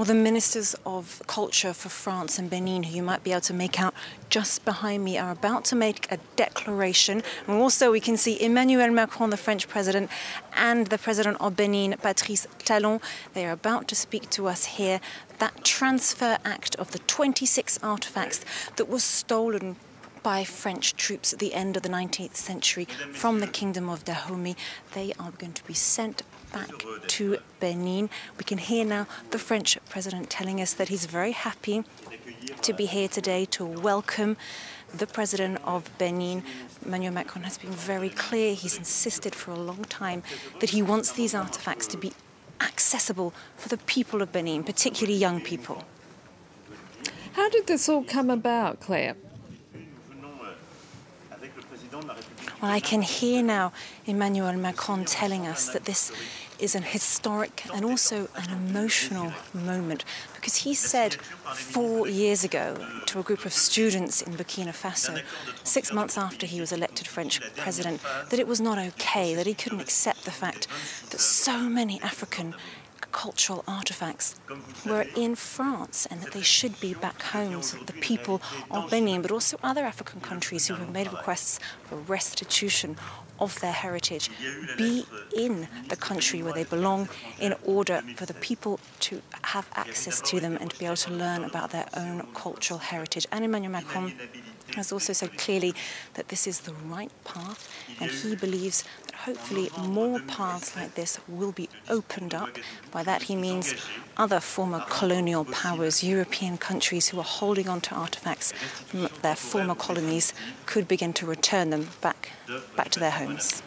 Well, the ministers of culture for France and Benin, who you might be able to make out just behind me, are about to make a declaration. And also, we can see Emmanuel Macron, the French president, and the president of Benin, Patrice Talon. They are about to speak to us here. That transfer act of the 26 artifacts that was stolen by French troops at the end of the 19th century from the kingdom of Dahomey. They are going to be sent back to Benin. We can hear now the French president telling us that he's very happy to be here today to welcome the president of Benin. Emmanuel Macron has been very clear. He's insisted for a long time that he wants these artifacts to be accessible for the people of Benin, particularly young people. How did this all come about, Claire? Well, I can hear now Emmanuel Macron telling us that this is an historic and also an emotional moment because he said four years ago to a group of students in Burkina Faso, six months after he was elected French president, that it was not okay, that he couldn't accept the fact that so many African cultural artifacts were in France and that they should be back home so the people of Benin, but also other African countries who have made requests for restitution of their heritage, be in the country where they belong in order for the people to have access to them and to be able to learn about their own cultural heritage. And Emmanuel Macron has also said clearly that this is the right path, and he believes that hopefully more paths like this will be opened up. By that he means other former colonial powers, European countries who are holding on to artifacts from their former colonies, could begin to return them back, back to their homes.